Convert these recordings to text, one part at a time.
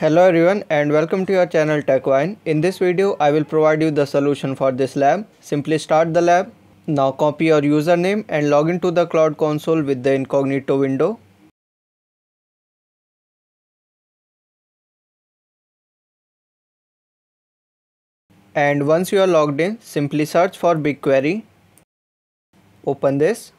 Hello everyone and welcome to your channel TechVine. In this video I will provide you the solution for this lab. Simply start the lab. Now copy your username and log into the cloud console with the incognito window. And once you are logged in, simply search for BigQuery. Open this.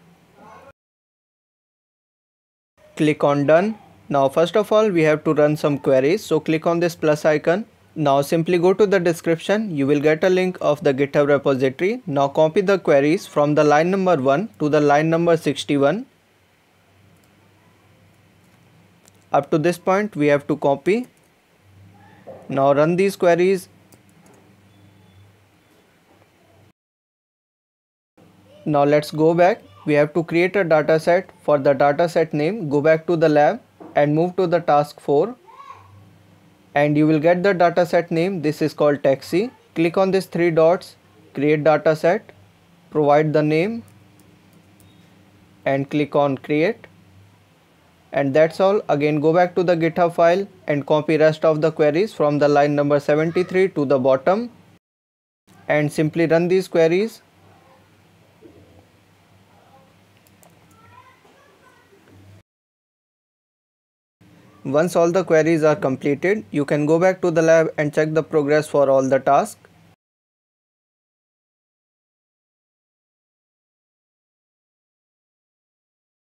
Click on done now first of all we have to run some queries so click on this plus icon. Now simply go to the description you will get a link of the github repository. Now copy the queries from the line number 1 to the line number 61. Up to this point we have to copy. Now run these queries Now let's go back. We have to create a dataset. For the dataset name, go back to the lab and move to the task 4 and you will get the dataset name. This is called taxi. Click on these three dots. Create dataset provide the name. And click on create. And that's all. Again go back to the github file and copy rest of the queries from the line number 73 to the bottom. And simply run these queries Once all the queries are completed, you can go back to the lab and check the progress for all the tasks.